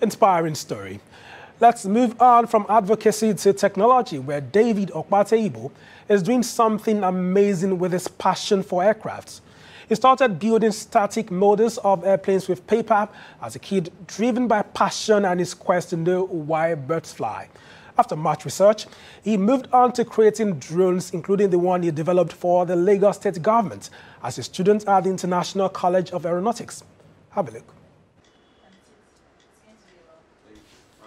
Inspiring story. Let's move on from advocacy to technology, where David Opateyibo is doing something amazing with his passion for aircrafts. He started building static models of airplanes with paper as a kid, driven by passion and his quest to know why birds fly. After much research, he moved on to creating drones, including the one he developed for the Lagos state government as a student at the International College of Aeronautics. Have a look.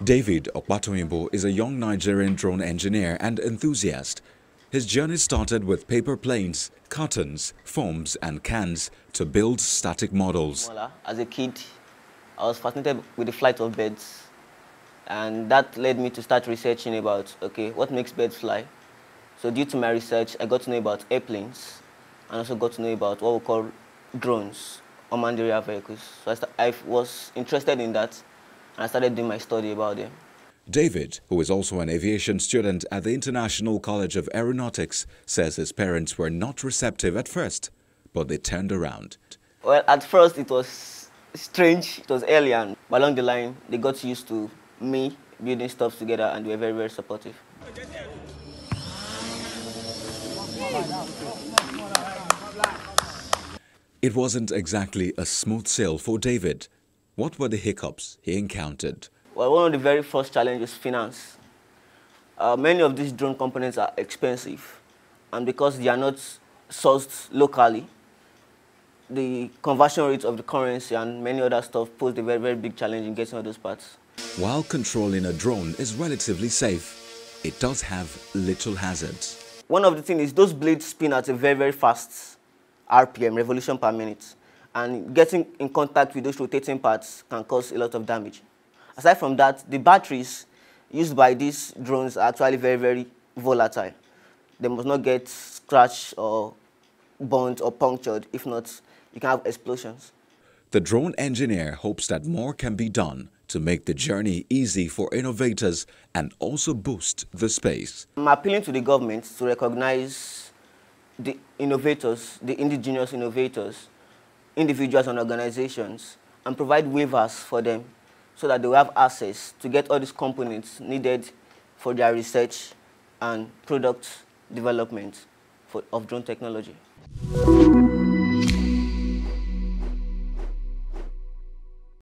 David Opateyibo is a young Nigerian drone engineer and enthusiast. His journey started with paper planes, cartons, foams and cans to build static models. As a kid, I was fascinated with the flight of birds. And that led me to start researching about, okay, what makes birds fly? So due to my research, I got to know about airplanes and also got to know about what we call drones, unmanned aerial vehicles. So I, I was interested in that and I started doing my study about them. David, who is also an aviation student at the International College of Aeronautics, says his parents were not receptive at first, but they turned around. Well, at first it was strange, it was alien, but along the line they got used to me building stuff together and they were very, very supportive. It wasn't exactly a smooth sail for David. What were the hiccups he encountered? Well, one of the very first challenges finance. Uh, many of these drone components are expensive, and because they are not sourced locally, the conversion rates of the currency and many other stuff pose a very, very big challenge in getting all those parts. While controlling a drone is relatively safe, it does have little hazards. One of the things is those blades spin at a very, very fast RPM, revolution per minute and getting in contact with those rotating parts can cause a lot of damage. Aside from that, the batteries used by these drones are actually very, very volatile. They must not get scratched or burnt or punctured. If not, you can have explosions. The drone engineer hopes that more can be done to make the journey easy for innovators and also boost the space. I'm appealing to the government to recognize the innovators, the indigenous innovators, individuals and organizations and provide waivers for them so that they will have access to get all these components needed for their research and product development for, of drone technology.